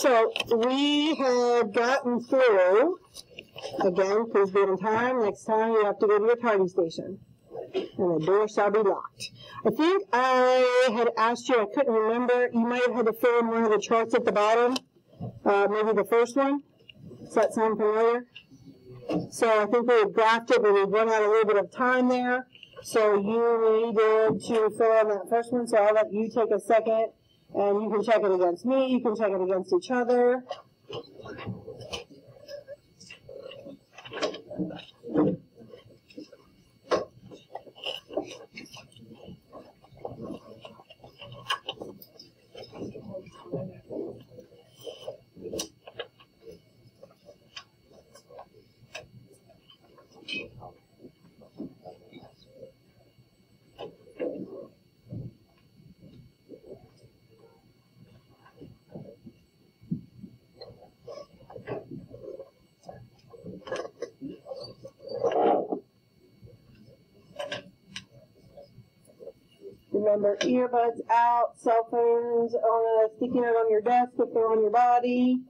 So we have gotten through, again, please be on time. Next time you have to go to your tardy station. And the door shall be locked. I think I had asked you, I couldn't remember, you might have had to fill in one of the charts at the bottom. Uh, maybe the first one. Does that sound familiar? So I think we had it, but we've run out a little bit of time there. So you needed to fill in that first one, so I'll let you take a second and you can check it against me, you can check it against each other. Remember, earbuds out, cell phones on a sticky note on your desk if they're on your body.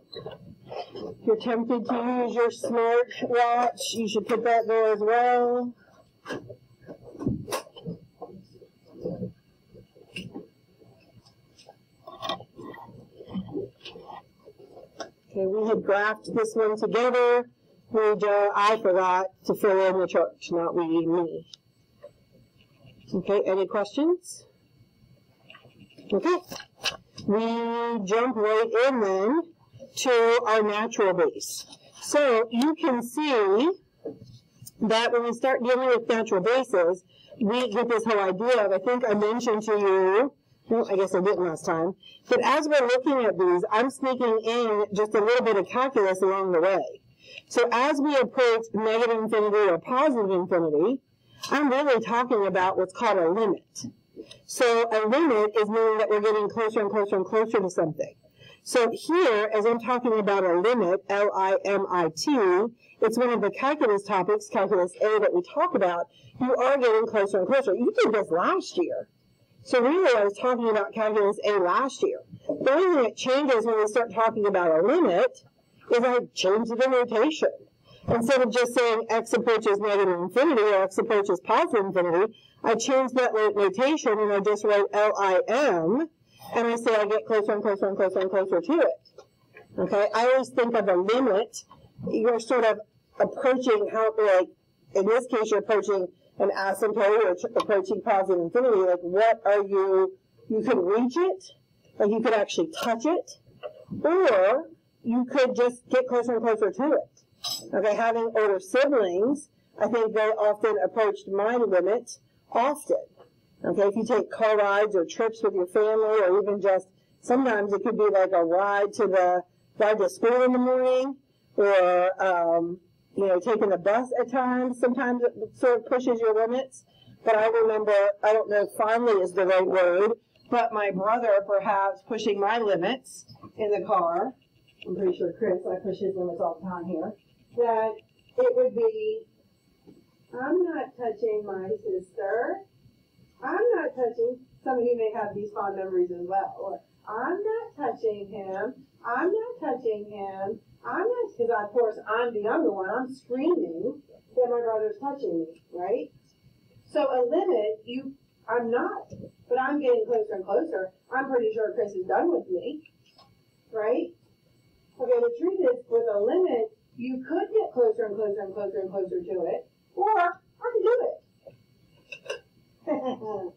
If you're tempted to use your smart watch, you should put that there as well. Okay, we had graphed this one together. We, uh, I forgot to fill in the chart, not we, me. Okay, any questions? Okay. We jump right in then to our natural base. So you can see that when we start dealing with natural bases, we get this whole idea of, I think I mentioned to you, well, I guess I didn't last time, but as we're looking at these, I'm sneaking in just a little bit of calculus along the way. So as we approach negative infinity or positive infinity, I'm really talking about what's called a limit. So a limit is meaning that we're getting closer and closer and closer to something. So here, as I'm talking about a limit, L-I-M-I-T, it's one of the calculus topics, calculus A, that we talk about. You are getting closer and closer. You did this last year. So really, I was talking about calculus A last year. The only thing that changes when we start talking about a limit is I change the notation. Instead of just saying x approaches negative infinity or x approaches positive infinity, I change that notation and I just write L-I-M, and I say I get closer and closer and closer and closer to it. Okay, I always think of a limit. You're sort of approaching how, like, in this case, you're approaching an asymptote or approaching positive infinity. Like, what are you, you could reach it, like you could actually touch it, or you could just get closer and closer to it. Okay, having older siblings, I think they often approached my limit often. Okay, if you take car rides or trips with your family, or even just sometimes it could be like a ride to the ride to school in the morning, or um, you know taking the bus at times. Sometimes it sort of pushes your limits. But I remember, I don't know if fondly is the right word, but my brother perhaps pushing my limits in the car. I'm pretty sure Chris, I push his limits all the time here that it would be, I'm not touching my sister. I'm not touching, some of you may have these fond memories as well. Or, I'm not touching him. I'm not touching him. I'm not, because of course I'm the younger one. I'm screaming that my brother's touching me, right? So a limit, you, I'm not, but I'm getting closer and closer. I'm pretty sure Chris is done with me, right? Okay, the truth is, with a limit, you could get closer and closer and closer and closer to it, or I can do it.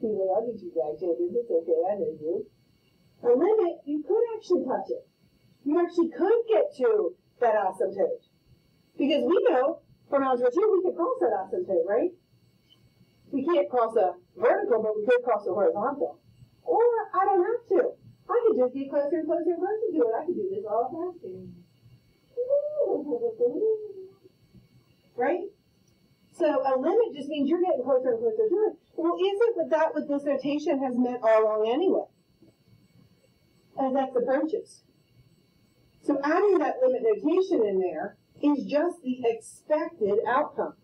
He's like, I'll get you back, Jacob. It's okay, I know you. A limit, you could actually touch it. You actually could get to that asymptote. Because we know from algebra 2 we could cross that asymptote, right? We can't cross a vertical, but we could cross a horizontal. Or I don't have to. I could just get closer and closer and closer to it. I could do this all faster. Right? So a limit just means you're getting closer and closer to it. Well, isn't that what this notation has meant all along anyway? As x approaches. So adding that limit notation in there is just the expected outcome.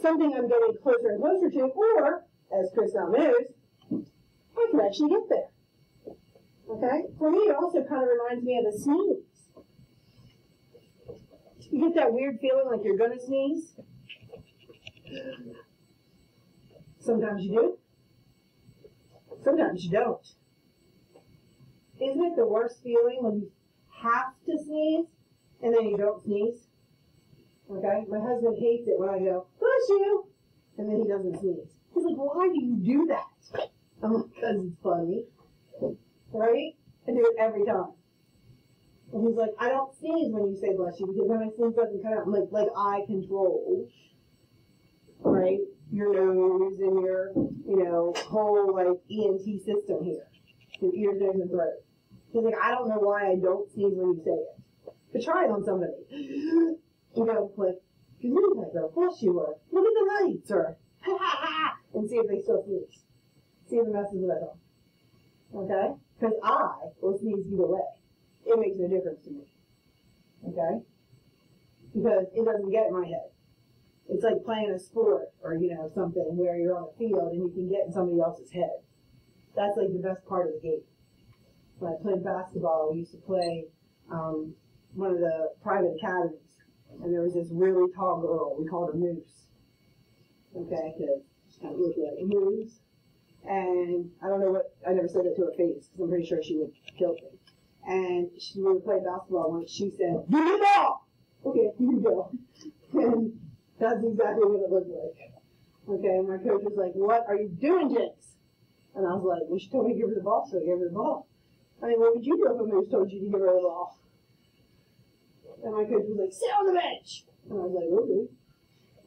Something I'm getting closer and closer to, or, as Chris now knows, I can actually get there. Okay? For me, it also kind of reminds me of a sneeze. You get that weird feeling like you're gonna sneeze? Sometimes you do. Sometimes you don't. Isn't it the worst feeling when you have to sneeze and then you don't sneeze? Okay? My husband hates it when I go, bless you, and then he doesn't sneeze. He's like, why do you do that? I'm like, because it's funny. Right? I do it every time. And he's like, I don't sneeze when you say bless you because then my sneeze doesn't come out. I'm like, like I control, right? Your nose and your, you know, whole like ENT system here. Your ears, nose, and throat. He's like, I don't know why I don't sneeze when you say it. But try it on somebody. You know, like, good I go, bless you, or look at the lights, or ha ha ha, and see if they still sneeze. See if it messes with them. Okay? Because I will sneeze either way. It makes no difference to me. Okay? Because it doesn't get in my head. It's like playing a sport or, you know, something where you're on a field and you can get in somebody else's head. That's like the best part of the game. When I played basketball, we used to play um, one of the private academies. And there was this really tall girl. We called her Moose. Okay? Because she kind of looked like moose. And I don't know what, I never said it to her face because I'm pretty sure she would kill me. And she, we were playing basketball and she said, Give me the ball! Okay, here you go. And that's exactly what it looked like. Okay, and my coach was like, What are you doing, Jinx? And I was like, Well, she told me to give her the ball, so I gave her the ball. I mean, what would you do if a moose told you to give her the ball? And my coach was like, Sit on the bench! And I was like, Okay.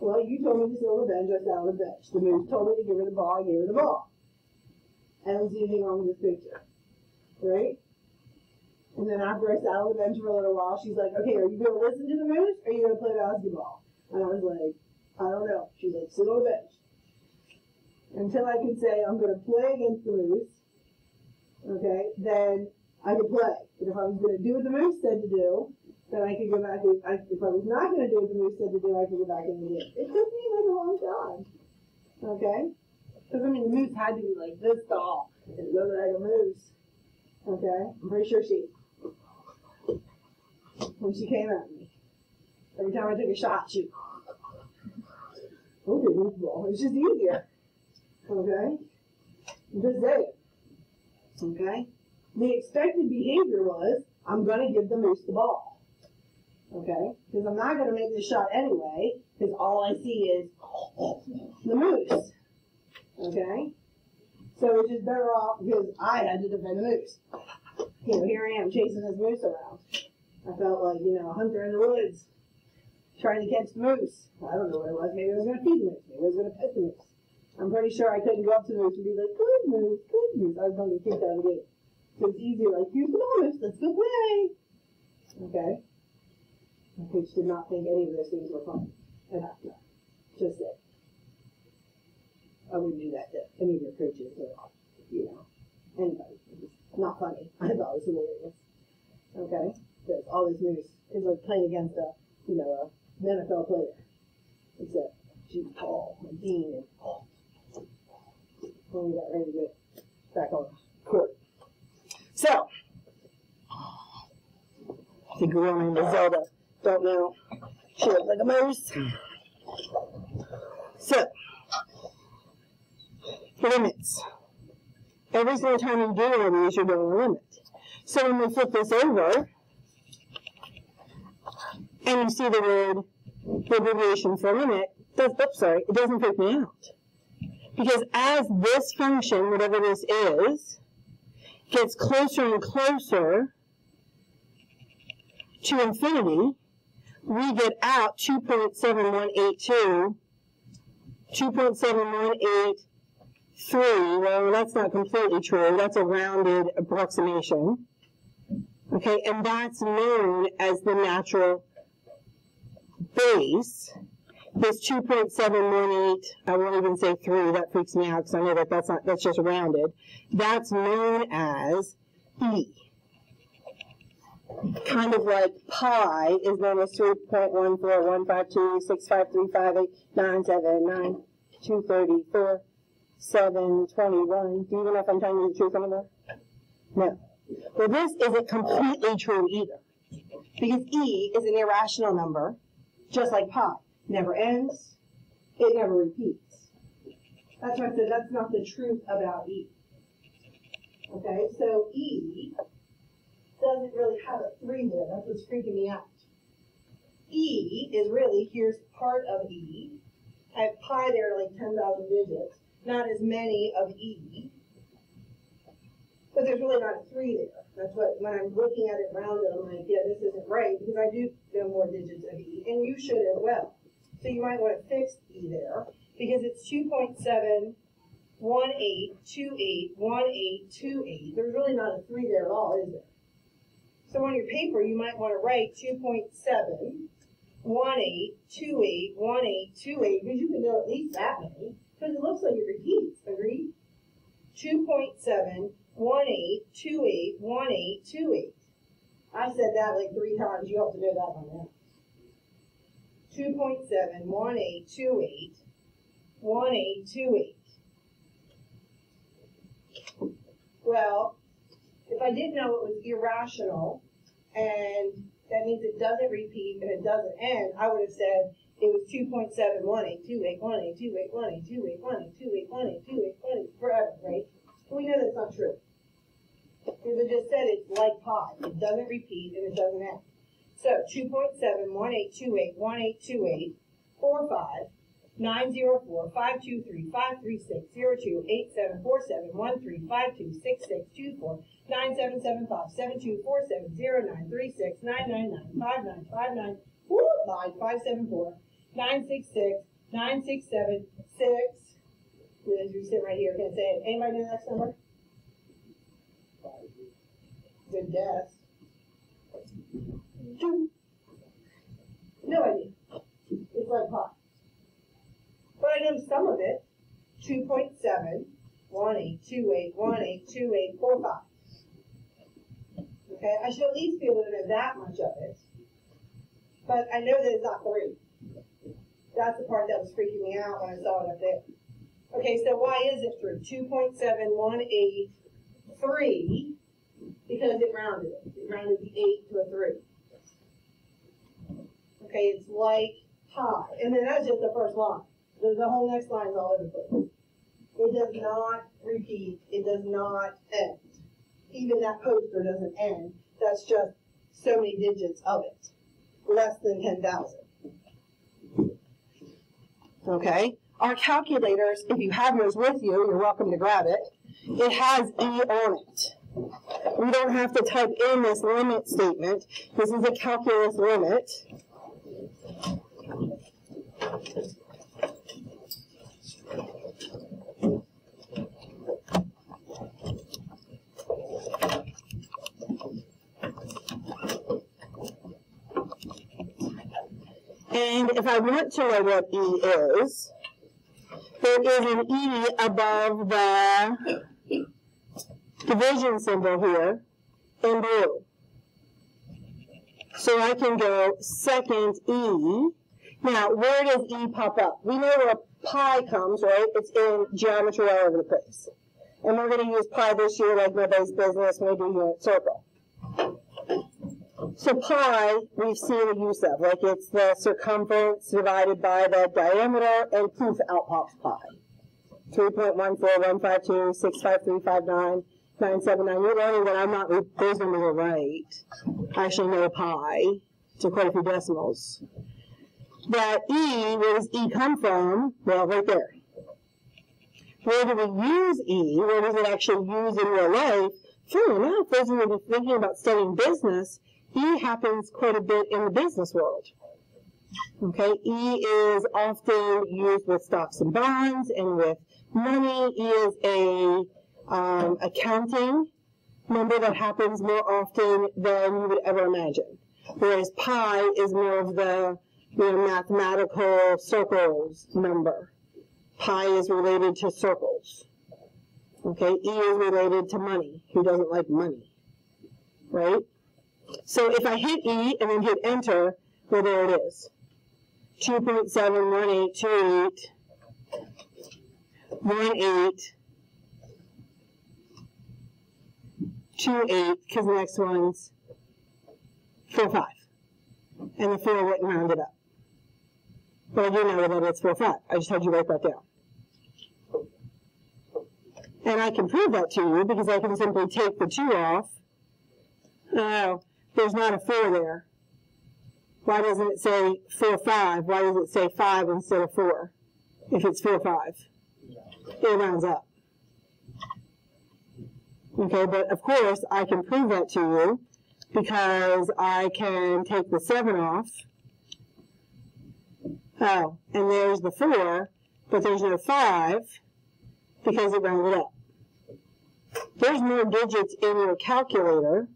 Well, you told me to sit on the bench, I sat on the bench. The moose told me to give her the ball, I gave her the ball. I don't see anything wrong with this picture. Right? And then after I sat on the bench for a little while, she's like, okay, are you going to listen to the moose or are you going to play basketball? And I was like, I don't know. She's like, sit on the bench. Until I could say, I'm going to play against the moose, okay, then I could play. But if I was going to do what the moose said to do, then I could go back. And, I, if I was not going to do what the moose said to do, I could go back in the game. It took me like a long time. Okay? Because, I mean, the moose had to be like this tall and look like a moose. Okay? I'm pretty sure she when she came at me. Every time I took a shot, she okay, move the ball. It's just easier. Okay? I'm just saying. Okay? The expected behavior was I'm gonna give the moose the ball. Okay? Because I'm not gonna make the shot anyway, because all I see is the moose. Okay? So it's just better off because I had to defend the moose. You know, here I am chasing this moose around. I felt like, you know, a hunter in the woods trying to catch the moose. I don't know what it was. Maybe I was going to feed the moose. Maybe I was going to pet the moose. I'm pretty sure I couldn't go up to the moose and be like, good moose, good moose. I was going to out of the game. So it's easier, like, here's the moose, let's go play. Okay? My coach did not think any of those things were fun at halftime. Just it. I wouldn't do that to any of your coaches or, you know, anybody. It's not funny. I thought it was hilarious. Okay? Because all this moose is like playing against a, you know, a NFL player. Except she's tall and lean and oh. We got ready to get back on court. So, the girl named Zelda. Don't know. She looks like a moose. So, limits. Every single time you do one of these, you're doing a limit. So when we flip this over, and you see the word, the abbreviation for limit, does, oops, sorry, it doesn't freak me out. Because as this function, whatever this is, gets closer and closer to infinity, we get out 2.7182, 2.7183, well, that's not completely true, that's a rounded approximation. Okay, and that's known as the natural base. This 2.718, I won't even say 3, that freaks me out because I know that that's, not, that's just rounded. That's known as E. Kind of like pi is known as 3.14152653589779234 721. Do you even know if I'm telling you the truth anymore? No. Well, this isn't completely true either. Because e is an irrational number, just like pi. Never ends, it never repeats. That's why I said that's not the truth about e. Okay, so e doesn't really have a three there. That's what's freaking me out. E is really, here's part of E. I have pi there like 10,000 digits. Not as many of E. But there's really not a three there. That's what, when I'm looking at it rounded, I'm like, yeah, this isn't right because I do know more digits of E. And you should as well. So you might want to fix E there because it's 2.7 18281828. There's really not a 3 there at all, is there? So on your paper, you might want to write 2.7 one eight, two eight, one eight, two eight, because you can know at least that many, because it looks like it repeats, agreed? Two point seven, one eight, two eight, one eight, two eight. I said that like three times, you have to know that one now. Two point seven, one eight, two eight, one eight, two eight. Well, if I didn't know it was irrational and that means it doesn't repeat and it doesn't end, I would have said it was 2.7182818281828182818 forever, right? But we know that's not true. It just said it's like pi. It doesn't repeat and it doesn't end. So 2.718281828 45 904 523 536 02 8747 13 52 66 24 9775 7247 0936 999 5959 574 966 967 6. As you sit right here, can I say it? Anybody know the next number? Good guess. No idea. It's like pop. But I know some of it. 2.7, 1828, Okay, I should at least be able to know that much of it. But I know that it's not three. That's the part that was freaking me out when I saw it up there. Okay, so why is it three? 2.718, because it rounded it. It rounded the 8 to a 3. Okay, it's like pi. And then that's just the first line. The, the whole next line is all over the place. It does not repeat. It does not end. Even that poster doesn't end. That's just so many digits of it. Less than 10,000. Okay? Our calculators, if you have yours with you, you're welcome to grab it. It has E on it. We don't have to type in this limit statement. This is a calculus limit. And if I want to know what E is, there is an E above the division symbol here in blue. So I can go second E. Now, where does E pop up? We know where pi comes, right? It's in geometry all over the place. And we're going to use pi this year like nobody's business when we do unit circle. So pi, we've seen the use of, like it's the circumference divided by the diameter, and poof, out pops pi. 3.14152, 65359, You're learning that I'm not, those numbers are right. I actually know pi, to quite a few decimals. That E, where does E come from? Well, right there. Where do we use E? Where does it actually use in real life? Funny enough, those of you who are thinking about studying business, E happens quite a bit in the business world. Okay, E is often used with stocks and bonds and with money. E is a um, accounting number that happens more often than you would ever imagine. Whereas pi is more of the you know, mathematical circles number. Pi is related to circles. Okay, E is related to money. Who doesn't like money? Right? So if I hit E and then hit enter, well, there it is. 2.71828, 18, two, eight, because the next one's four, five. And the four wouldn't round it up. But I do know that it's four, five. I just had you write that down. And I can prove that to you because I can simply take the two off. Oh, there's not a four there. Why doesn't it say four, five? Why does it say five instead of four? If it's four, five. It rounds up. Okay, but of course I can prove that to you because I can take the 7 off. Oh, and there's the 4, but there's no 5 because it rounded up. There's more digits in your calculator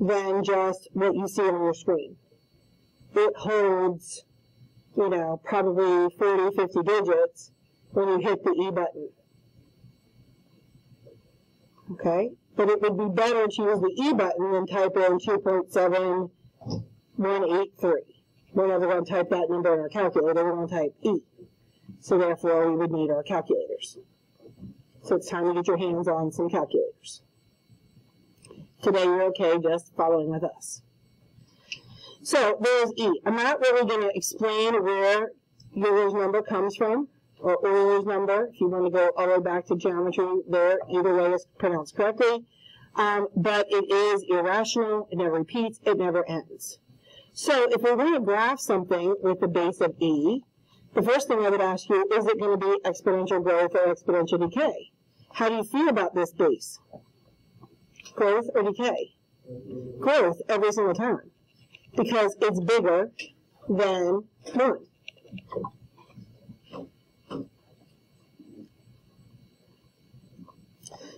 than just what you see on your screen. It holds, you know, probably 40, 50 digits when you hit the E button. Okay? But it would be better to use the E button than type in 2.7183. We're never going to type that number in our calculator, we're going to type E. So therefore, we would need our calculators. So it's time to get your hands on some calculators. Today you're okay just following with us. So there's E. I'm not really going to explain where Euler's number comes from or Euler's number, if you want to go all the way back to geometry there, either way is pronounced correctly. Um, but it is irrational, it never repeats, it never ends. So if we're going to graph something with the base of e, the first thing I would ask you, is it going to be exponential growth or exponential decay? How do you feel about this base? Growth or decay? Growth every single time. Because it's bigger than 1.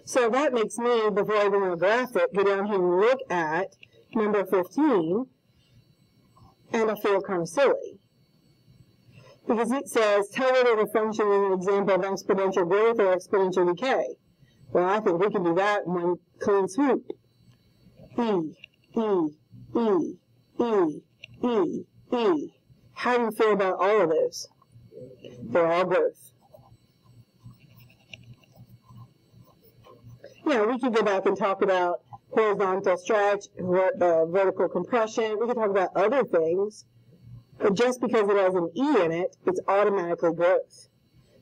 So that makes me, before I even graph it, go down here and look at number 15, and I feel kind of silly. Because it says, tell whether the function is an example of exponential growth or exponential decay. Well, I think we can do that in one clean swoop. E, E, E, E, E, E. How do you feel about all of those? They're all growth. You know, we could go back and talk about horizontal stretch, uh, vertical compression. We could talk about other things. But just because it has an E in it, it's automatically growth.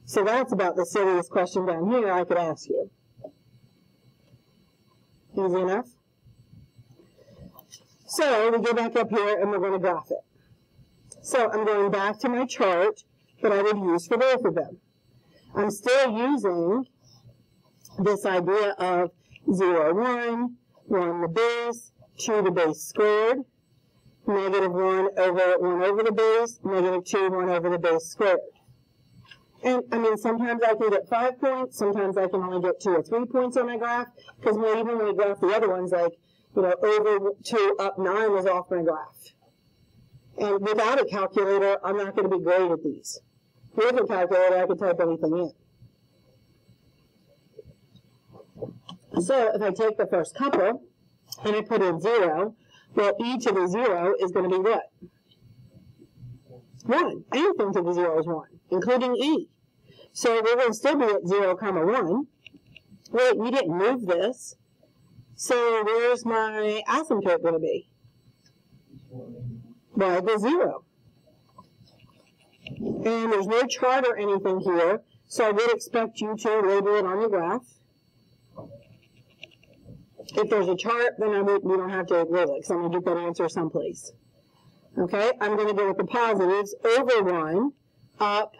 So that's about the silliest question down here I could ask you. Easy enough? So we go back up here and we're going to graph it. So I'm going back to my chart that I would use for both of them. I'm still using this idea of 0, 1, 1 the base, 2 the base squared, negative 1 over 1 over the base, negative 2, 1 over the base squared. And I mean, sometimes I can get 5 points, sometimes I can only get 2 or 3 points on my graph, because even when we graph the other ones, like, you know, over 2 up 9 was off my graph. And without a calculator, I'm not going to be great at these. With a calculator, I can type anything in. So if I take the first couple and I put in zero, well, e to the zero is going to be what? One. Anything to the zero is one, including e. So we're going to still be at zero comma one. Wait, we didn't move this. So where's my asymptote going to be? Well, the zero. And there's no chart or anything here, so I would expect you to label it on your graph. If there's a chart, then I we don't have to it because I'm going to get that answer someplace. Okay, I'm going to go with the positives over 1 up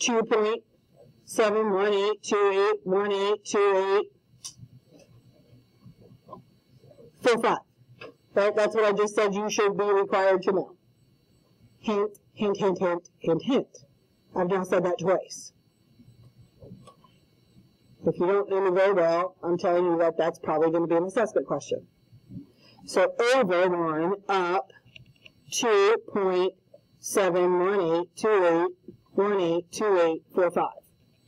2.718281828 for 5. Right? That's what I just said you should be required to know. Hint, hint, hint, hint, hint, hint. I've now said that twice. If you don't know me very well, I'm telling you that that's probably going to be an assessment question. So over 1 up 2.71828182845.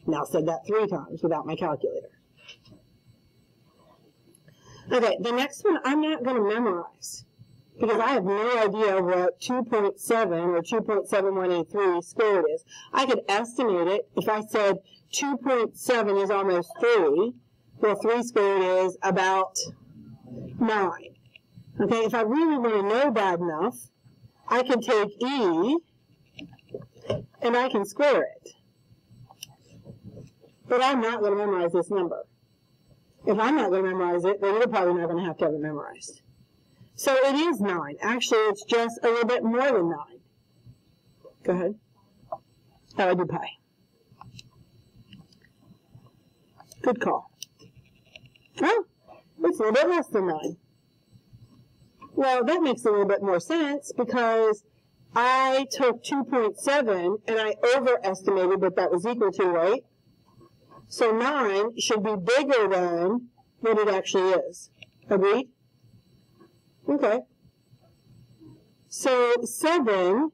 Now said that three times without my calculator. Okay, the next one I'm not going to memorize because I have no idea what 2.7 or 2.7183 squared is. I could estimate it if I said 2.7 is almost 3, Well, 3 squared is about 9. Okay, if I really want to know bad enough, I can take e and I can square it. But I'm not going to memorize this number. If I'm not going to memorize it, then you're probably not going to have to have it memorized. So it is 9. Actually, it's just a little bit more than 9. Go ahead. Oh, I do pi. Good call. Oh, it's a little bit less than 9. Well, that makes a little bit more sense because I took 2.7 and I overestimated what that was equal to, right? So 9 should be bigger than what it actually is. Agreed? Okay. So 7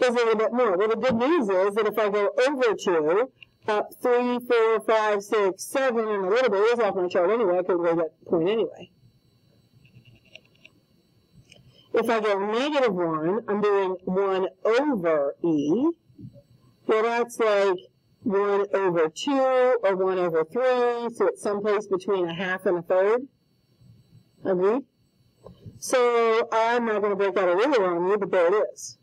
is a little bit more. Well, the good news is that if I go over 2, up 3, 4, 5, 6, 7, and a little bit is off my chart anyway, I could go that point anyway. If I go negative 1, I'm doing 1 over e. Well, that's like 1 over 2 or 1 over 3, so it's someplace between a half and a third. Agreed? So I'm not going to break out a ruler on you, but there it is.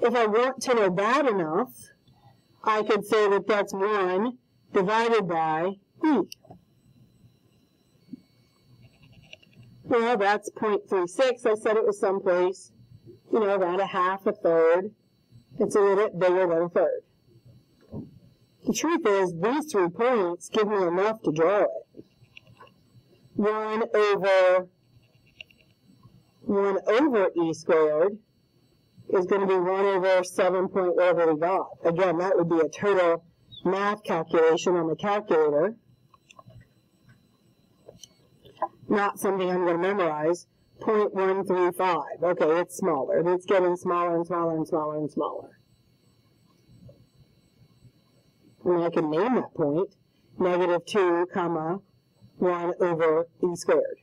If I want to know bad enough, I could say that that's 1 divided by e. Well, that's 0.36. I said it was someplace, you know, around a half, a third. It's a little bit bigger than a third. The truth is, these three points give me enough to draw it. 1 over 1 over e squared is going to be 1 over 7 point whatever we got. Again, that would be a total math calculation on the calculator not something I'm going to memorize. 0.135. Okay, it's smaller. It's getting smaller and smaller and smaller and smaller. And I can name that point. Negative 2, comma, 1 over e squared.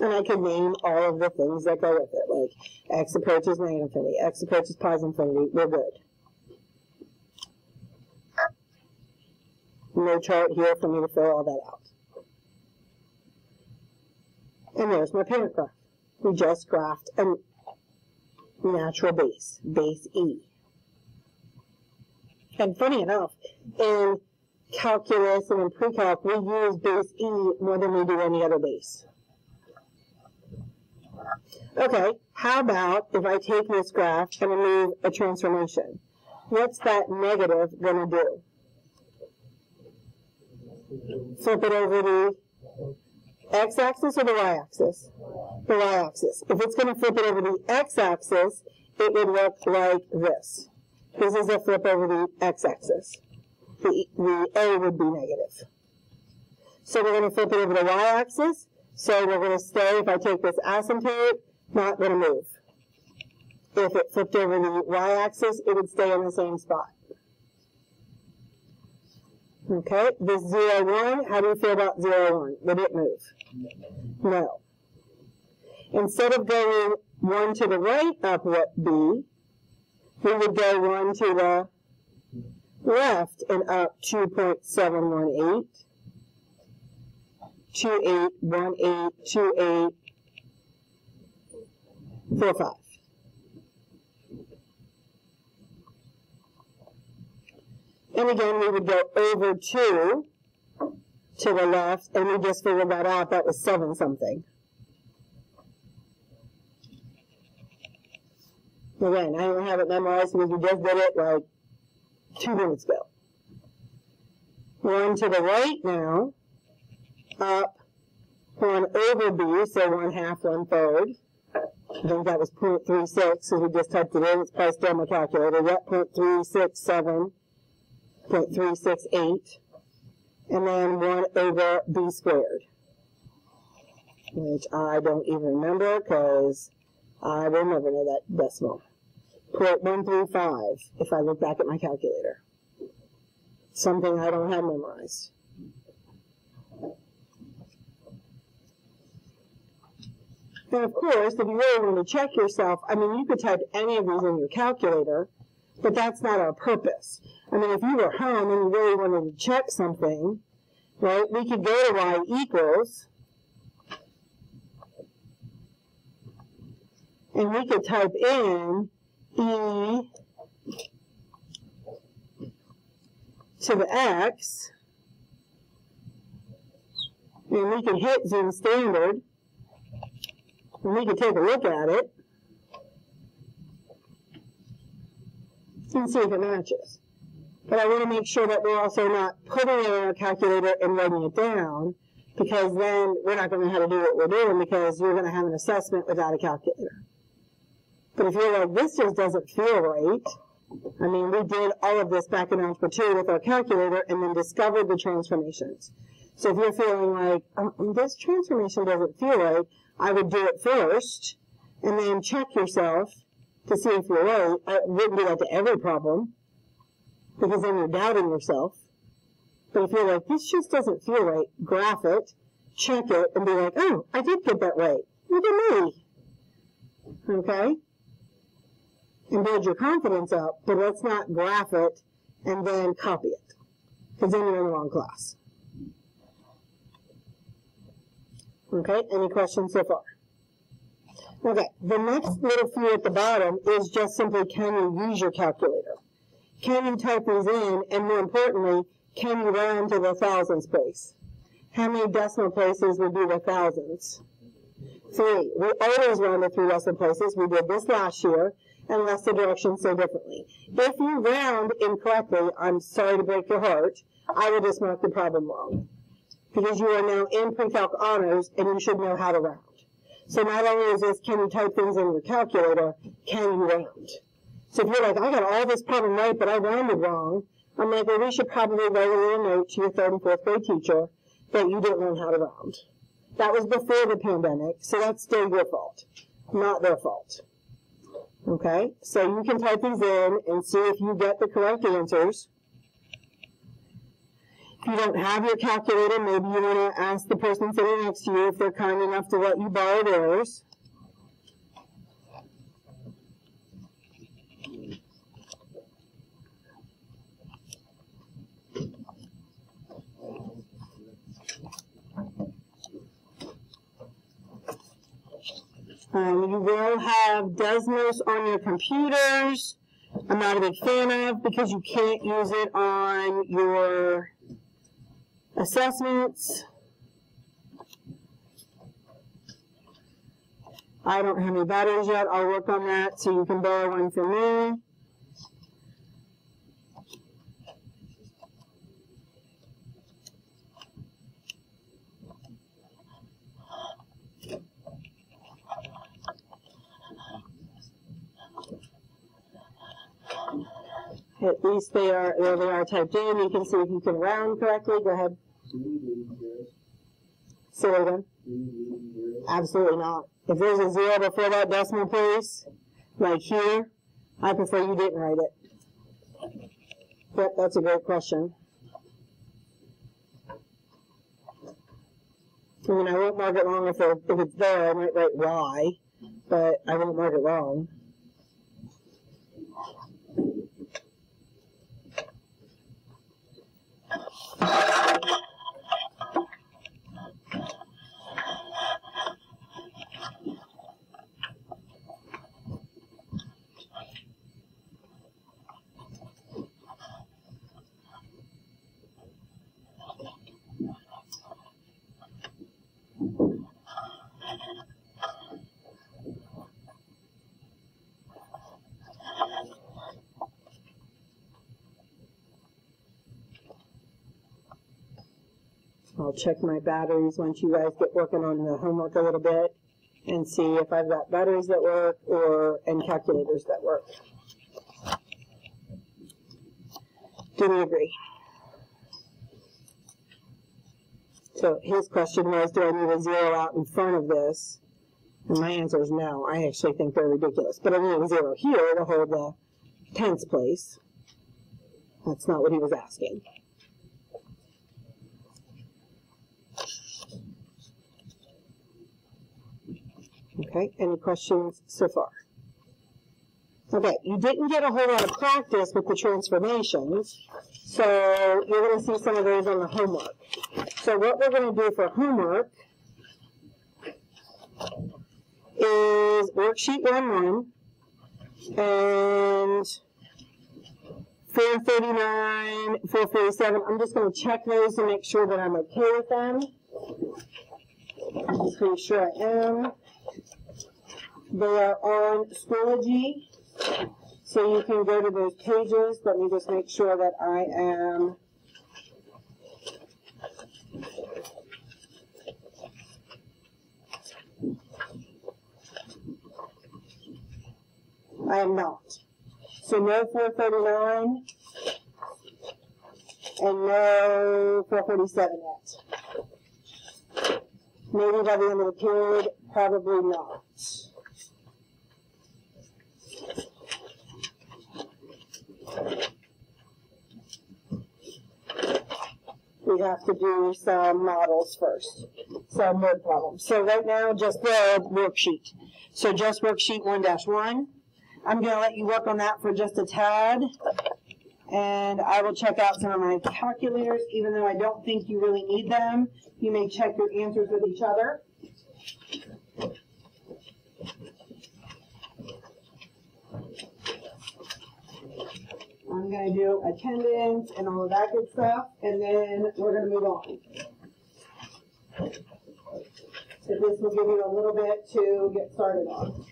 And I could name all of the things that go with it, like x approaches negative infinity, x approaches positive infinity. We're good. no chart here for me to fill all that out. And there's my parent graph. We just graphed a natural base, base E. And funny enough, in calculus and in pre-calc, we use base E more than we do any other base. Okay, how about if I take this graph and remove a transformation? What's that negative going to do? flip it over the x-axis or the y-axis? The y-axis. If it's going to flip it over the x-axis, it would look like this. This is a flip over the x-axis. The, the a would be negative. So we're going to flip it over the y-axis. So we're going to stay, if I take this asymptote, not going to move. If it flipped over the y-axis, it would stay in the same spot. Okay, this 0, 1, how do you feel about 0, 1? Would it move? No. Instead of going 1 to the right up what B, we would go 1 to the left and up 2.718, 2818, 2845. And again, we would go over 2 to the left, and we just figured that out. That was 7 something. Again, I don't have it memorized because we just did it like two minutes ago. One to the right now, up, one over B, so one half, one third. I think that was 0.36, so we just typed it in. It's still on my calculator. Yep, 0.367 0.368, and then 1 over b squared, which I don't even remember because I will never know that decimal. 0.135 if I look back at my calculator. Something I don't have memorized. And of course, if you really want to check yourself, I mean, you could type any of these in your calculator, but that's not our purpose. I mean, if you were home and you really wanted to check something, right, we could go to y equals, and we could type in e to the x, and we could hit Zoom standard, and we could take a look at it, and see if it matches. But I want to make sure that we're also not putting it in our calculator and writing it down, because then we're not going to know how to do what we're doing because you're going to have an assessment without a calculator. But if you're like, this just doesn't feel right, I mean, we did all of this back in Algebra 2 with our calculator and then discovered the transformations. So if you're feeling like, um, this transformation doesn't feel right, I would do it first and then check yourself to see if you're right. I wouldn't do that to every problem because then you're doubting yourself. But if you're like, this just doesn't feel right, graph it, check it, and be like, oh, I did get that right. Look at me. Okay? And build your confidence up, but let's not graph it and then copy it. Because then you're in the wrong class. Okay, any questions so far? Okay, the next little few at the bottom is just simply can you use your calculator? Can you type these in? And more importantly, can you round to the thousands place? How many decimal places would be the thousands? Three. We always round to three decimal places. We did this last year, unless the directions say differently. If you round incorrectly, I'm sorry to break your heart, I will just mark the problem wrong because you are now in pre-calc honors and you should know how to round. So not only is this, can you type things in your calculator, can you round? So if you're like, I got all this problem right, but I rounded wrong, I'm like, well, we should probably write a little note to your third and fourth grade teacher that you didn't learn how to round. That was before the pandemic, so that's still your fault, not their fault. Okay, so you can type these in and see if you get the correct answers. If you don't have your calculator, maybe you want to ask the person sitting next to you if they're kind enough to let you borrow theirs. Um, you will have Desmos on your computers. I'm not a big fan of because you can't use it on your assessments. I don't have any batteries yet. I'll work on that so you can borrow one from me. At least they are, there they are typed in. You can see if you can round correctly. Go ahead. Say that again. Absolutely not. If there's a zero before that decimal place, like here, I prefer you didn't write it. Yep, that's a great question. I mean, I won't mark it wrong if, it, if it's there. I might write why, but I won't mark it wrong. I'll check my batteries once you guys get working on the homework a little bit and see if I've got batteries that work or and calculators that work. Do we agree? So his question was, do I need a zero out in front of this? And my answer is no. I actually think they're ridiculous. But I need a zero here to hold the tens place. That's not what he was asking. Okay, any questions so far? Okay, you didn't get a whole lot of practice with the transformations, so you're going to see some of those on the homework. So what we're going to do for homework is worksheet 1-1 and 439, 447. I'm just going to check those to make sure that I'm okay with them. I'm just pretty sure I am. They are on Schoology, so you can go to those pages. Let me just make sure that I am I am not. So no 439 and no 447 yet. Maybe by the end of the period, probably not. We have to do some models first, some word problems. So right now, just the worksheet. So just worksheet 1-1. I'm going to let you work on that for just a tad. And I will check out some of my calculators, even though I don't think you really need them. You may check your answers with each other. I'm going to do attendance and all of that good stuff, and then we're going to move on. So this will give you a little bit to get started on.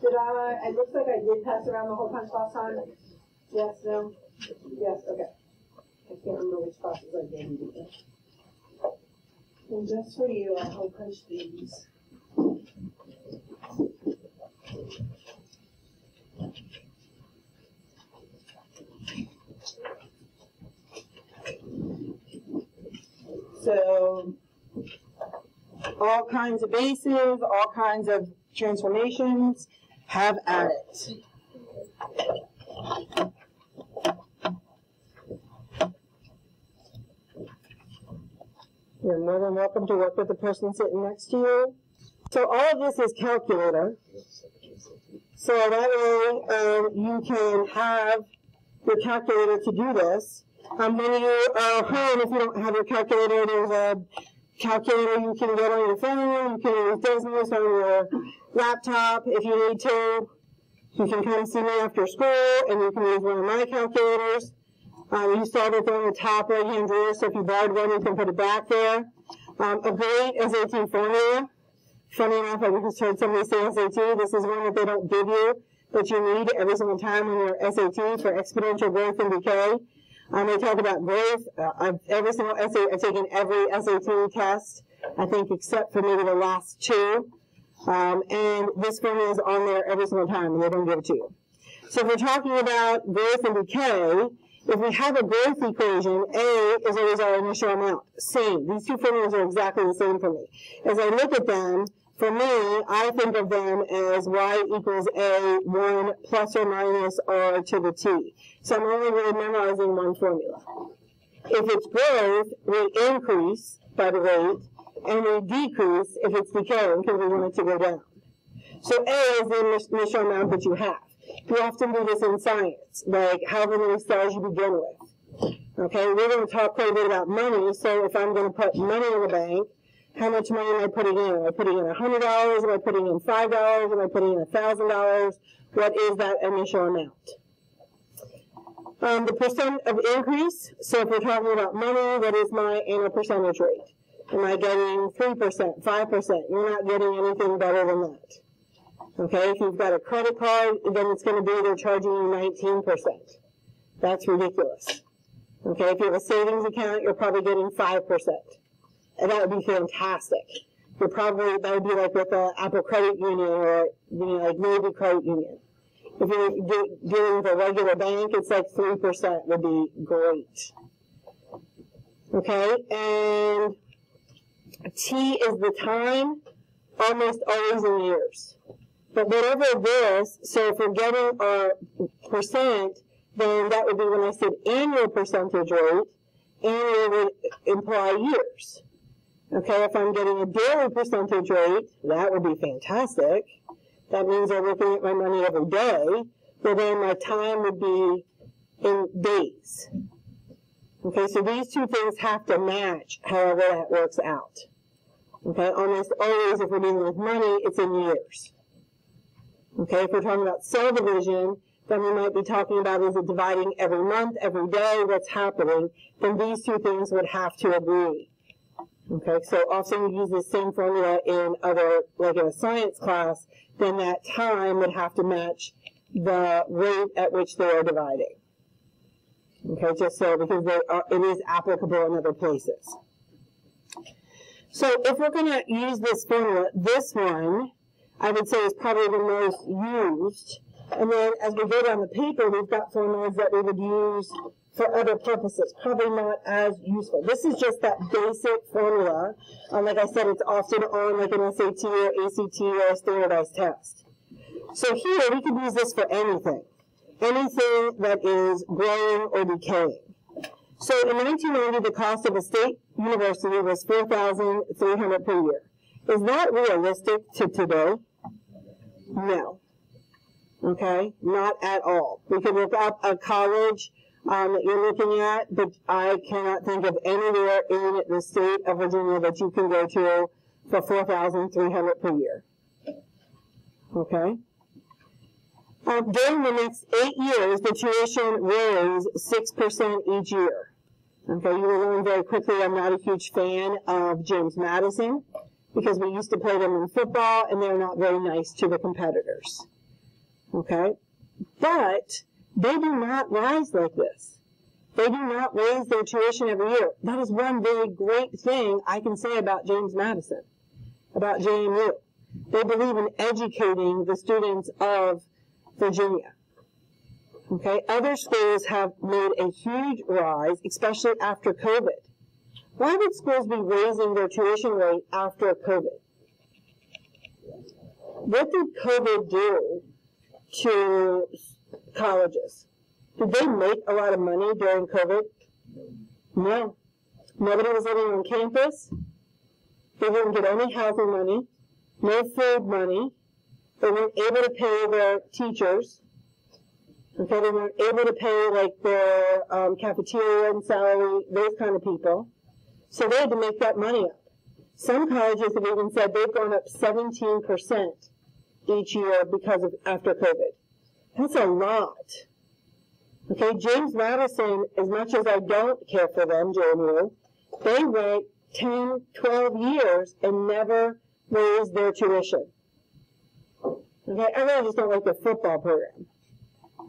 Did I, it looks like I did pass around the hole punch last time. Yes, no? Yes, okay. I can't remember which classes I gave you. And just for you, I will punch these. So, all kinds of bases, all kinds of transformations, have at it. You're more than welcome to work with the person sitting next to you. So all of this is calculator. So that way um, you can have your calculator to do this. Um, when you are home, if you don't have your calculator, there's a calculator you can get on your phone. You can use Desmos on your laptop if you need to. You can come see me after school, and you can use one of my calculators. Um, you saw that they're in the top right-hand drawer, so if you borrowed one, you can put it back there. Um, a great SAT formula. Funny enough, I just heard somebody say SAT. This is one that they don't give you, but you need every single time on your SAT for exponential growth and decay. Um, they talk about growth. Uh, I've, every single essay, I've taken every SAT test, I think, except for maybe the last two. Um, and this formula is on there every single time, and they don't give it to you. So if we're talking about growth and decay, if we have a growth equation, A is always our initial amount. Same. These two formulas are exactly the same for me. As I look at them, for me, I think of them as y equals a 1 plus or minus r to the t. So I'm only really memorizing one formula. If it's growth, we increase by the rate, and we decrease if it's decaying because we want it to go down. So A is the initial amount that you have. We often do this in science, like however many cells you begin with. Okay, we're going to talk quite a bit about money, so if I'm going to put money in the bank, how much money am I putting in? Am I putting in $100? Am I putting in $5? Am I putting in $1,000? What is that initial amount? Um, the percent of increase, so if we're talking about money, what is my annual percentage rate? Am I getting 3%, 5%? You're not getting anything better than that. Okay, if you've got a credit card, then it's going to be they're charging you 19%. That's ridiculous. Okay, if you have a savings account, you're probably getting 5%. And that would be fantastic. You're probably, that would be like with the Apple Credit Union or, you know, like Navy Credit Union. If you're dealing with a regular bank, it's like 3% would be great. Okay, and T is the time, almost always in years. But whatever this, so if we're getting our percent, then that would be when I said annual percentage rate, annual would imply years. Okay, if I'm getting a daily percentage rate, that would be fantastic. That means I'm looking at my money every day, but then my time would be in days. Okay, so these two things have to match however that works out. Okay, almost always if we're dealing with money, it's in years. Okay, if we're talking about cell division, then we might be talking about is it dividing every month, every day, what's happening, then these two things would have to agree. Okay, so often we use the same formula in other, like in a science class, then that time would have to match the rate at which they are dividing. Okay, just so, because are, it is applicable in other places. So if we're going to use this formula, this one, I would say is probably the most used. And then as we go down the paper, we've got formulas that we would use for other purposes, probably not as useful. This is just that basic formula. Um, like I said, it's often on like an SAT or ACT or a standardized test. So here, we could use this for anything. Anything that is growing or decaying. So in 1990, the cost of a state university was 4300 per year. Is that realistic to today? No. Okay, not at all. We could look up a college um, that you're looking at, but I cannot think of anywhere in the state of Virginia that you can go to for 4300 per year. Okay? Um, during the next eight years, the tuition rose 6% each year. Okay, you will learn very quickly I'm not a huge fan of James Madison because we used to play them in football and they're not very nice to the competitors. Okay? But they do not rise like this. They do not raise their tuition every year. That is one very great thing I can say about James Madison, about JMU. They believe in educating the students of Virginia. Okay, other schools have made a huge rise, especially after COVID. Why would schools be raising their tuition rate after COVID? What did COVID do to colleges? Did they make a lot of money during COVID? No. Nobody was living on campus. They didn't get any housing money, no food money. They weren't able to pay their teachers. Okay, they weren't able to pay like their um, cafeteria and salary, those kind of people. So they had to make that money up. Some colleges have even said they've gone up 17% each year because of after COVID. That's a lot. Okay, James Madison, as much as I don't care for them, JMU, they went 10, 12 years and never raised their tuition. Okay, I really just don't like the football program.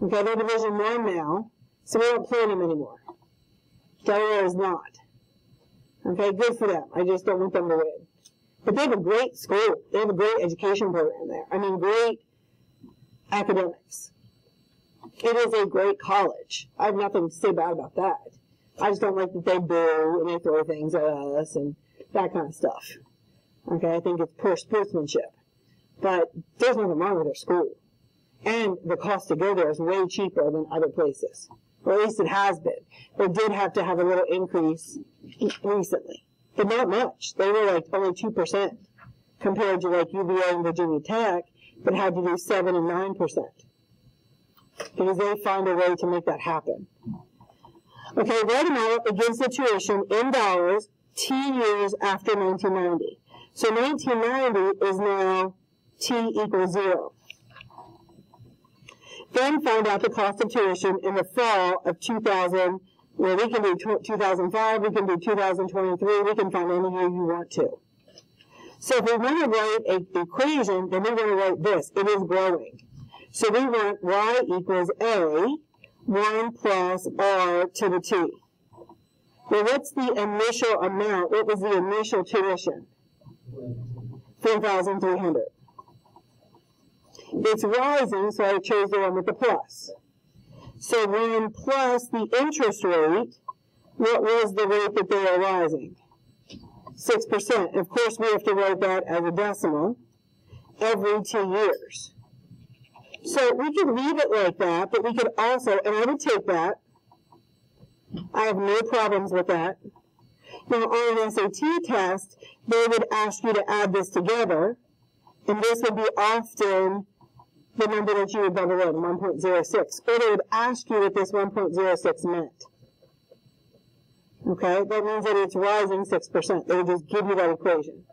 Okay, they're Division One now, so we don't play them anymore. Delaware is not. Okay, good for them. I just don't want them to win. But they have a great school. They have a great education program there. I mean, great academics. It is a great college. I have nothing to say bad about that. I just don't like that they boo and they throw things at us and that kind of stuff. Okay, I think it's poor sportsmanship. But there's nothing wrong with their school. And the cost to go there is way cheaper than other places. Or at least it has been. They did have to have a little increase recently. But not much. They were like only 2% compared to like UVA and Virginia Tech that had to do 7 and 9%. Because they found a way to make that happen. Okay, right amount, it gives the tuition in dollars 10 years after 1990. So 1990 is now T equals zero. Then find out the cost of tuition in the fall of 2000. Well, we can do 2005, we can do 2023, we can find any year you want to. So if we want to write an equation, then we want to write this. It is growing. So we want y equals a, 1 plus r to the t. Well, what's the initial amount? What was the initial tuition? 3,300. It's rising, so I chose the one with the plus. So when plus the interest rate, what was the rate that they are rising? 6%. Of course, we have to write that as a decimal every two years. So we could leave it like that, but we could also, and I would take that. I have no problems with that. Now on an SAT test, they would ask you to add this together, and this would be often the number that you would bubble in, 1.06. Or they would ask you what this 1.06 meant. Okay, that means that it's rising 6%. They would just give you that equation.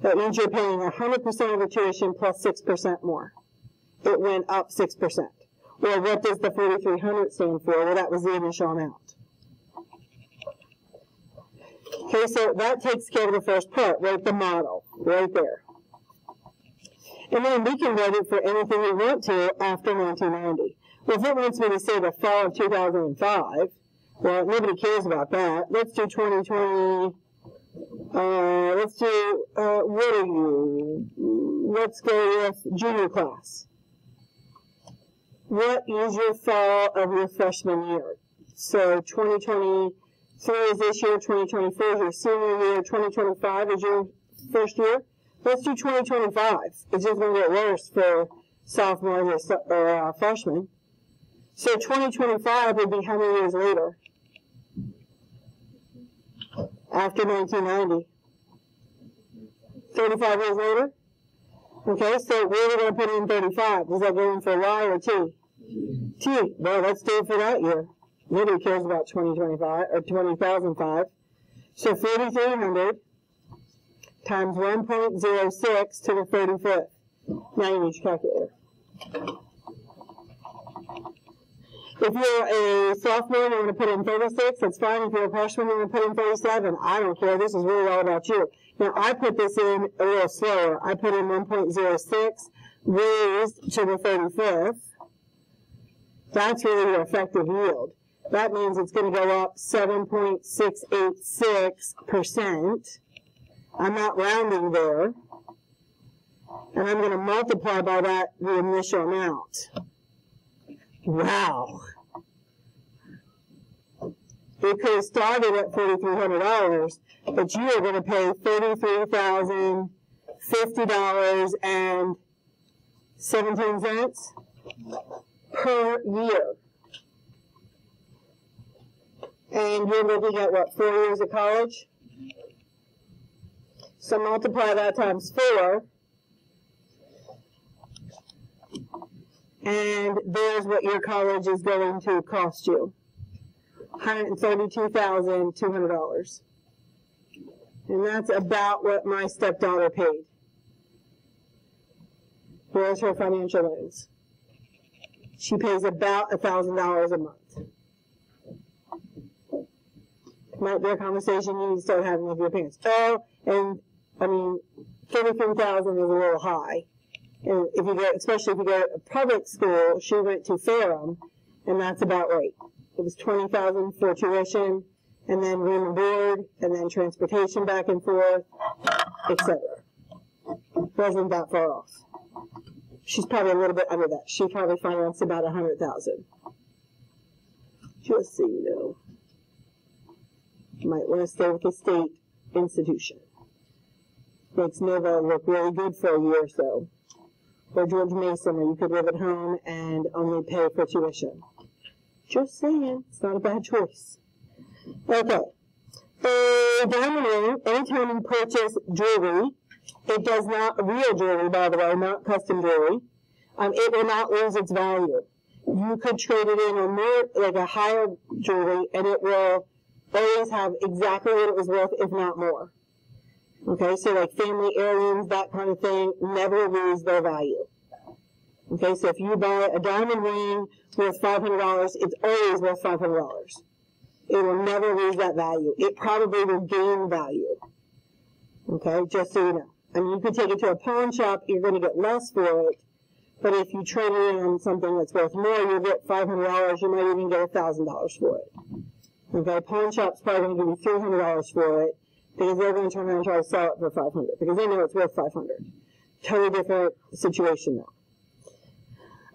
That means you're paying 100% of the tuition plus 6% more. It went up 6%. Well, what does the 4,300 stand for? Well, that was the initial amount. Okay, so that takes care of the first part, right? The model, right there. And then we can write it for anything we want to after 1990. Well, if it wants me to say the fall of 2005, well, nobody cares about that. Let's do 2020. Uh, let's do, uh, what are you? Let's go with junior class. What is your fall of your freshman year? So 2023 is this year, 2024 is your senior year, 2025 is your first year. Let's do 2025. It's just going to get worse for sophomores or, uh, freshmen. So 2025 would be how many years later? After 1990. 35 years later? Okay, so where are we going to put in 35? Is that going for Y or T? T. Well, let's do it for that year. Nobody cares about 2025 or 20,005. So 4,300 times 1.06 to the 35th. Now you need your calculator. If you're a sophomore and you want to put in 36, that's fine. If you're a freshman and you want to put in 37, I don't care. This is really all about you. Now, I put this in a little slower. I put in 1.06 raised to the 35th. That's really your effective yield. That means it's going to go up 7.686%. I'm not rounding there. And I'm going to multiply by that the initial amount. Wow. It could have started at $4,300, but you are going to pay $33,050.17 per year. And you're looking at what, four years of college? So multiply that times four. And there's what your college is going to cost you. $132,200. And that's about what my stepdaughter paid. Here's her financial loans. She pays about $1,000 a month. Might be a conversation you need to start having with your parents. Oh, and I mean, 33,000 is a little high. And if you go, especially if you go to a public school, she went to Ferrum, and that's about right. It was 20,000 for tuition, and then room and board, and then transportation back and forth, etc. Wasn't that far off. She's probably a little bit under that. She probably financed about 100,000. Just so you know. Might want to stay with a state institution makes Nova look really good for a year or so. Or George Mason, where you could live at home and only pay for tuition. Just saying, it's not a bad choice. Okay. A diamond ring, anytime you purchase jewelry, it does not, real jewelry by the way, not custom jewelry, um, it will not lose its value. You could trade it in a more, like a higher jewelry, and it will always have exactly what it was worth, if not more. Okay, so like family heirlooms, that kind of thing, never lose their value. Okay, so if you buy a diamond ring worth $500, it's always worth $500. It will never lose that value. It probably will gain value. Okay, just so you know. I mean, you could take it to a pawn shop, you're going to get less for it, but if you trade it in on something that's worth more, you'll get $500, you might even get $1,000 for it. Okay, pawn shop's probably going to give you $300 for it, because they're going to turn around and try to sell it for 500 because they know it's worth 500. Totally different situation now.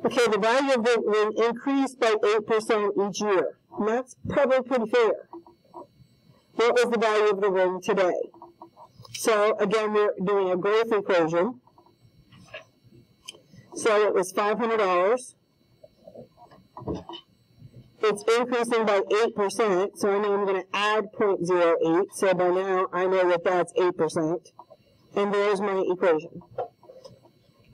Okay, the value of the ring increased by 8% each year. And that's probably pretty fair. What was the value of the ring today? So again, we're doing a growth equation. So it was five hundred dollars. It's increasing by eight percent, so I know I'm gonna add 0.08, so by now I know that that's eight percent. And there's my equation.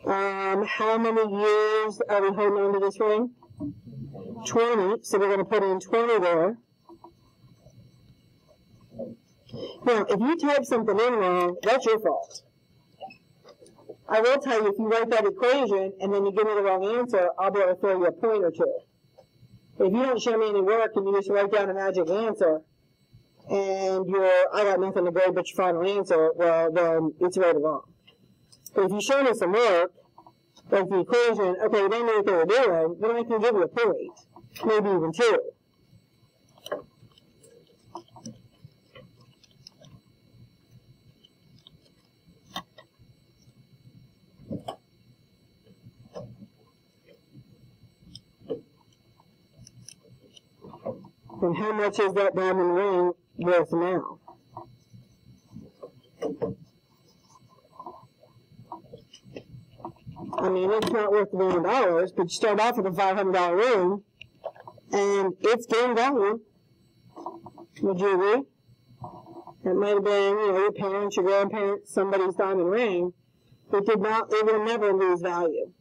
Um, how many years are we holding on to this ring? 20, so we're going to put in 20 there. Now, if you type something in wrong, that's your fault. I will tell you, if you write that equation and then you give me the wrong answer, I'll be able to throw you a point or two. If you don't show me any work and you just write down a magic answer, and you're, I got nothing to grade but your final answer, well, then it's right or wrong. But if you show me some work, like the equation, okay, they know what they were doing, then I can give you a point, maybe even two. And how much is that diamond ring worth now? I mean, it's not worth a million dollars, but you start off with a five hundred dollar ring, and it's gained value. Would you agree? It might have been, you know, your parents, your grandparents, somebody's diamond ring. It did not, it will never lose value.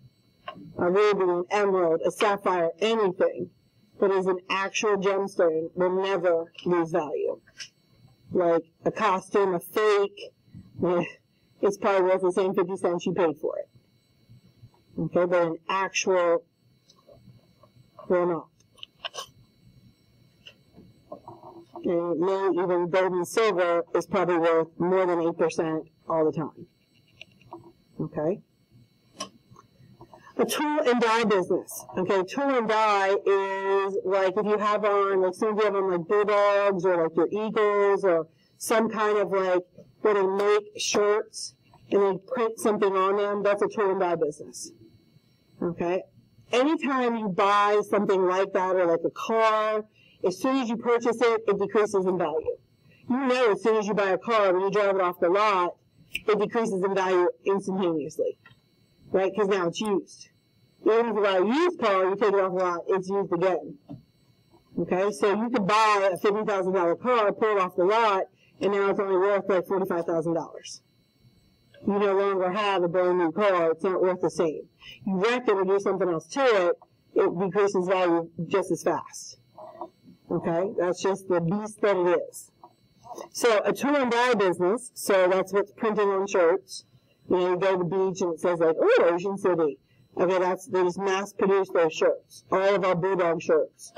A ruby, an emerald, a sapphire, anything is an actual gemstone will never lose value. Like a costume, a fake, it's probably worth the same 50 cents you paid for it. Okay, but an actual will not. And may even gold and silver is probably worth more than 8% all the time. Okay? A tool and die business. Okay, tool and die is like if you have on, like some of you have on like bulldogs or like your eagles or some kind of like where they make shirts and they print something on them, that's a tool and die business. Okay? Anytime you buy something like that or like a car, as soon as you purchase it, it decreases in value. You know as soon as you buy a car, when you drive it off the lot, it decreases in value instantaneously. Right? Because now it's used. Even if you buy a used car, you take it off the lot, it's used again. Okay? So you could buy a $50,000 car, pull it off the lot, and now it's only worth like $45,000 you no longer have a brand new car, it's not worth the same. You wreck it or do something else to it, it decreases value just as fast. Okay, that's just the beast that it is. So a tool and die business, so that's what's printing on shirts. You know, you go to the beach and it says like, oh, Ocean City. Okay, that's, they just mass produce those shirts. All of our Bulldog shirts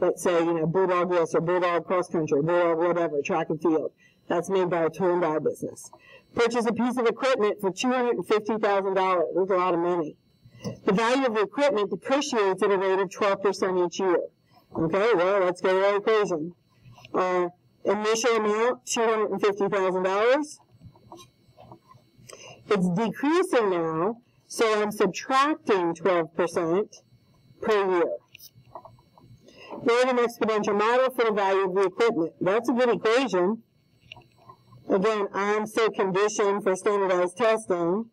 that say, you know, Bulldog this or Bulldog cross country, Bulldog whatever, track and field. That's made by a tool and die business purchase a piece of equipment for $250,000. That's a lot of money. The value of the equipment depreciates at a rate of 12% each year. Okay, well, let's go to our equation. Uh, initial amount, $250,000. It's decreasing now, so I'm subtracting 12% per year. Write an exponential model for the value of the equipment. That's a good equation. Again, I'm so conditioned for standardized testing,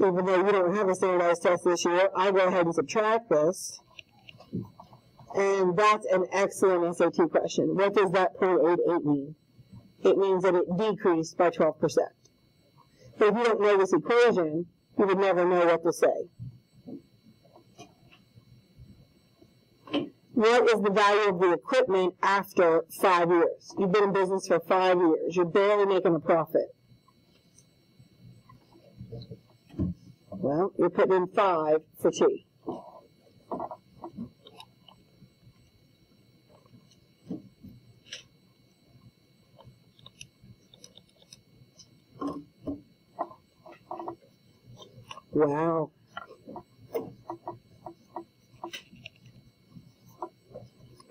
even though you don't have a standardized test this year, I go ahead and subtract this. And that's an excellent SAT question. What does that 0.88 mean? It means that it decreased by 12%. If you don't know this equation, you would never know what to say. what is the value of the equipment after five years? You've been in business for five years. You're barely making a profit. Well, you're putting in five for T. Wow.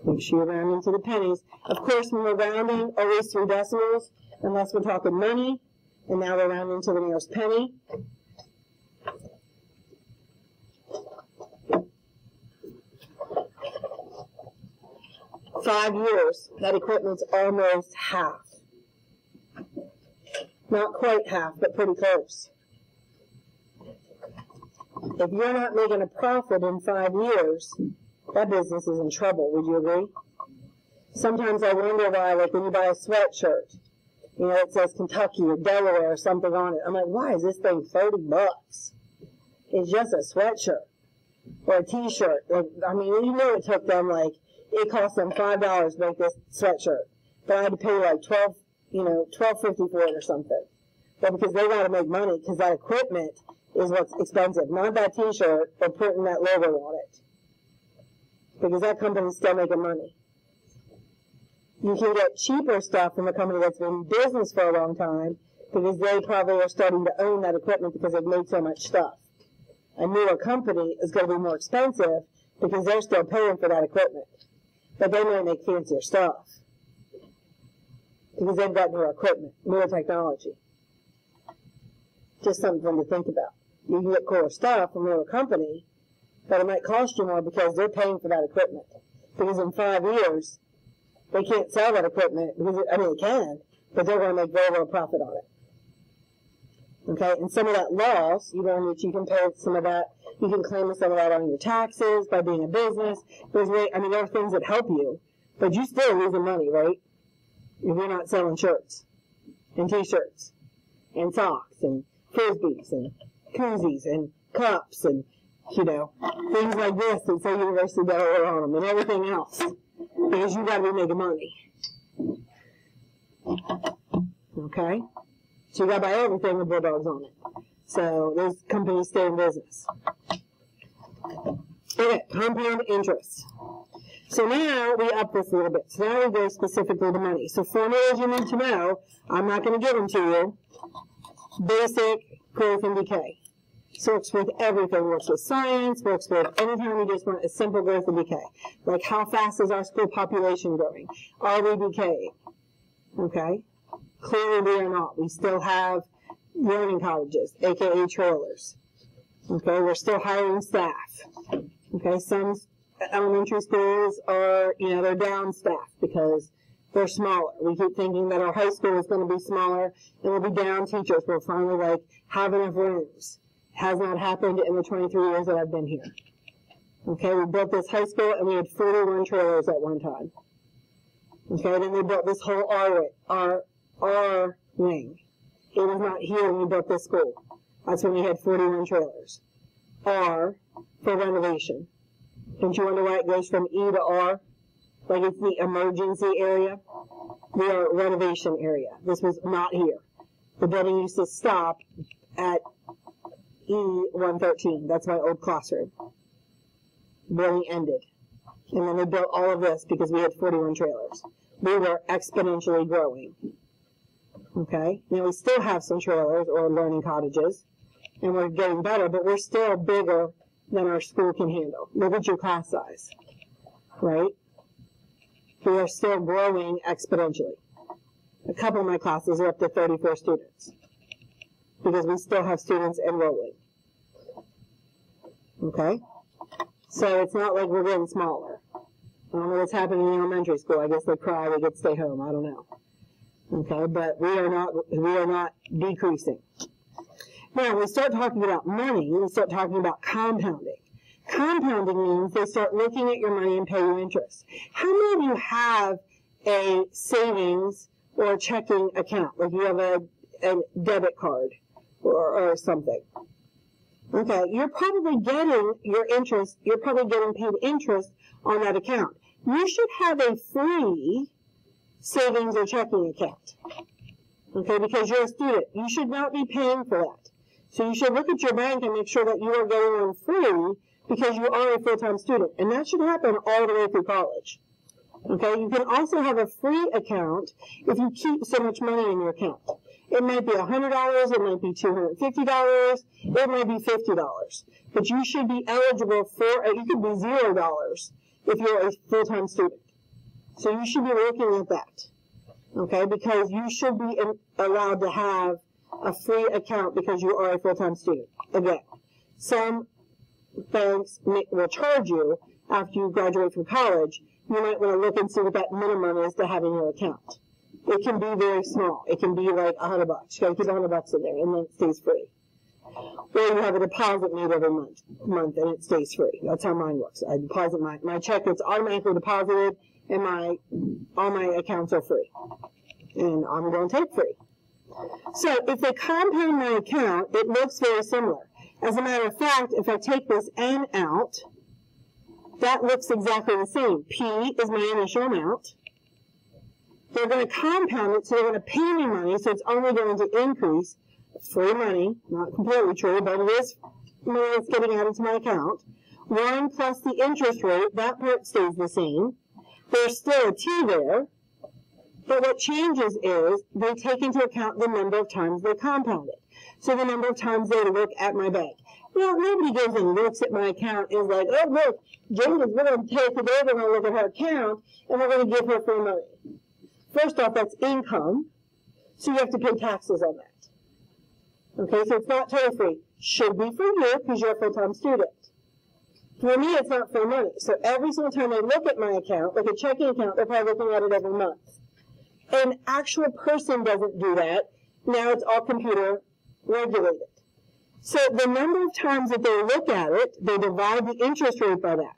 Make sure you round into the pennies. Of course, when we're rounding, always three decimals, unless we're talking money. And now we're rounding to the nearest penny. Five years, that equipment's almost half. Not quite half, but pretty close. If you're not making a profit in five years, that business is in trouble. Would you agree? Sometimes I wonder why, like when you buy a sweatshirt, you know, it says Kentucky or Delaware or something on it. I'm like, why is this thing 30 bucks? It's just a sweatshirt or a t-shirt. Like, I mean, you know it took them like, it cost them $5 to make this sweatshirt. But I had to pay like 12, you know, 12.50 for it or something. But because they gotta make money, because that equipment is what's expensive, not that t-shirt or putting that logo on it. Because that company's still making money. You can get cheaper stuff from a company that's been in business for a long time because they probably are starting to own that equipment because they've made so much stuff. A newer company is going to be more expensive because they're still paying for that equipment. But they might make fancier stuff because they've got newer equipment, newer technology. Just something to think about. You can get cooler stuff from a newer company, but it might cost you more because they're paying for that equipment. Because in five years, they can't sell that equipment because, it, I mean, they can, but they're going to make very little profit on it. Okay, and some of that loss, you know, you can pay some of that, you can claim some of that on your taxes by being a business. There's I mean, there are things that help you, but you still losing money, right? If you're not selling shirts and t-shirts and socks and frisbees and koozies and cups and, you know, things like this that say University of Delaware on them and everything else because you got to be making money. Okay? So you got to buy everything with Bulldogs on it. So those companies stay in business. Okay, compound interest. So now we up this a little bit. So now we go specifically to money. So formulas you need to know, I'm not going to give them to you. Basic growth and decay. So it works with everything, works with science, works with anytime you just want a simple growth and decay. Like how fast is our school population growing? Are we decaying? Okay? Clearly we are not. We still have learning cottages, aka trailers. Okay, we're still hiring staff. Okay, some elementary schools are, you know, they're down staff because they're smaller. We keep thinking that our high school is going to be smaller and we'll be down teachers. We'll finally like have enough rooms. Has not happened in the 23 years that I've been here. Okay, we built this high school and we had 41 trailers at one time. Okay, then we built this whole R, R, R wing. It was not here when we built this school. That's when we had 41 trailers. R for renovation. Don't you wonder why it goes from E to R? Like it's the emergency area. the renovation area. This was not here. The building used to stop at E113. That's my old classroom. The building ended. And then they built all of this because we had 41 trailers. We were exponentially growing. Okay? Now we still have some trailers or learning cottages, and we're getting better, but we're still bigger than our school can handle. Look at your class size. Right? We are still growing exponentially. A couple of my classes are up to 34 students because we still have students enrolling. Okay? So it's not like we're getting smaller. I don't know what's happening in elementary school. I guess they cry, they get to stay home. I don't know. Okay, but we are not we are not decreasing. Now, we start talking about money, we start talking about compounding. Compounding means they start looking at your money and pay you interest. How many of you have a savings or checking account? Like you have a, a debit card or, or something. Okay, you're probably getting your interest, you're probably getting paid interest on that account. You should have a free savings or checking account. Okay, because you're a student. You should not be paying for that. So you should look at your bank and make sure that you are getting one free because you are a full-time student. And that should happen all the way through college. Okay, you can also have a free account if you keep so much money in your account. It might be $100, it might be $250, it might be $50. But you should be eligible for, uh, it could be $0 if you're a full-time student. So you should be looking at that. Okay, because you should be allowed to have a free account because you are a full-time student. Again, some banks will charge you after you graduate from college. You might want to look and see what that minimum is to have in your account. It can be very small. It can be like a hundred bucks. You gotta keep a hundred bucks in there and then it stays free. Or you have a deposit made every month, month and it stays free. That's how mine works. I deposit my, my check gets automatically deposited and my, all my accounts are free. And I'm going to take free. So if they compound my account, it looks very similar. As a matter of fact, if I take this N out, that looks exactly the same. P is my initial amount. They're going to compound it, so they're going to pay me money, so it's only going to increase. Free money, not completely true, but it is money that's getting added to my account. One plus the interest rate, that part stays the same. There's still a T there, but what changes is they take into account the number of times they compound it. So the number of times they look at my bank. Well, nobody goes and looks at my account and is like, oh, look, Jamie's, we're going to take today, we're going to look at her account, and we're going to give her free money. First off, that's income, so you have to pay taxes on that. Okay, so it's not totally free. Should be for you because you're a full-time student. For me, it's not free money. So every single time they look at my account, like a checking account, they're probably looking at it every month. An actual person doesn't do that. Now it's all computer regulated. So the number of times that they look at it, they divide the interest rate by that.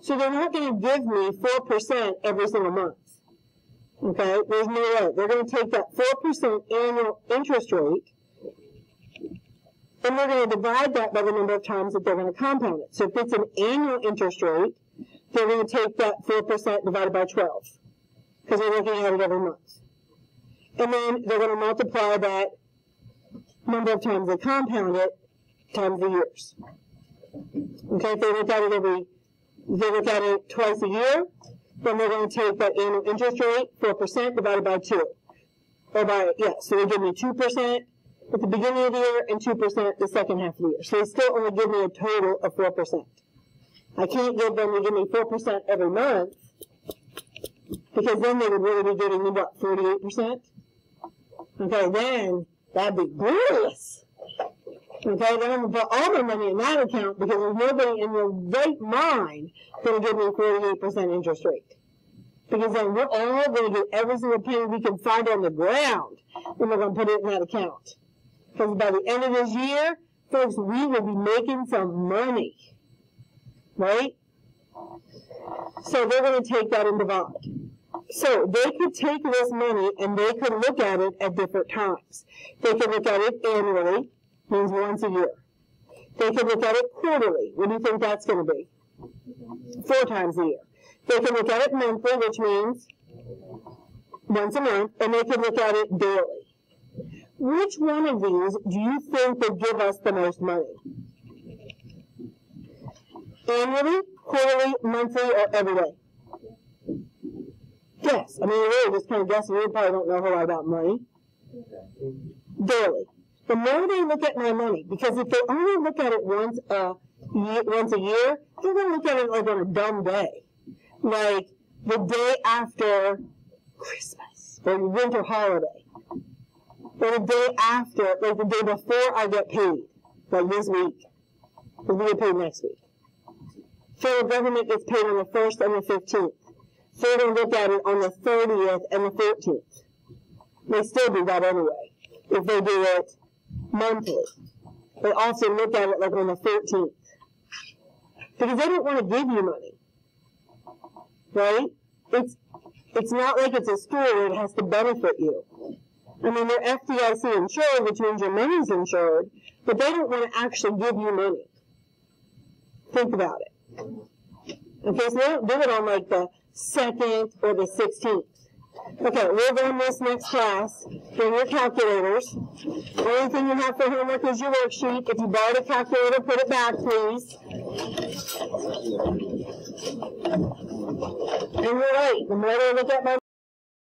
So they're not going to give me 4% every single month. Okay, there's no way. They're going to take that 4% annual interest rate and they're going to divide that by the number of times that they're going to compound it. So if it's an annual interest rate, they're going to take that 4% divided by 12 because they're looking at it every month. And then they're going to multiply that number of times they compound it times the years. Okay, if they look at it every, they look at it twice a year, then they're going to take that annual interest rate, 4% divided by 2. Or by, yeah, so they give me 2% at the beginning of the year and 2% the second half of the year. So they still only give me a total of 4%. I can't give them to give me 4% every month because then they would really be getting me what, 48%? Okay, then that'd be glorious. Okay, then I'm gonna put all my money in that account because there's nobody in their right mind gonna give me 48% interest rate. Because then we're all gonna get every single penny we can find on the ground and we're gonna put it in that account. Because by the end of this year, folks, we will be making some money. Right? So they're going to take that and divide. So they could take this money and they could look at it at different times. They could look at it annually, means once a year. They could look at it quarterly. What do you think that's going to be? Four times a year. They can look at it monthly, which means once a month, and they can look at it daily. Which one of these do you think would give us the most money? Annually, quarterly, monthly, or every day? Guess. I mean, you're really just kind of guessing. You probably don't know a whole lot about money. Daily. The more they look at my money, because if they only look at it once a once a year, they're going to look at it like on a dumb day, like the day after Christmas or winter holiday or the day after, like the day before I get paid, like this week, because we get paid next week. Federal government gets paid on the 1st and the 15th. So they look at it on the 30th and the 14th. They still do that anyway, if they do it monthly. They also look at it like on the 13th. Because they don't want to give you money. Right? It's, it's not like it's a school where it has to benefit you. I mean, they're FDIC insured, which means your money's insured, but they don't want to actually give you money. Think about it. Okay, so do it on like the 2nd or the 16th. Okay, we'll run this next class. Bring your calculators. Only thing you have for homework is your worksheet. If you borrowed a calculator, put it back, please. And you're right. The more they look at my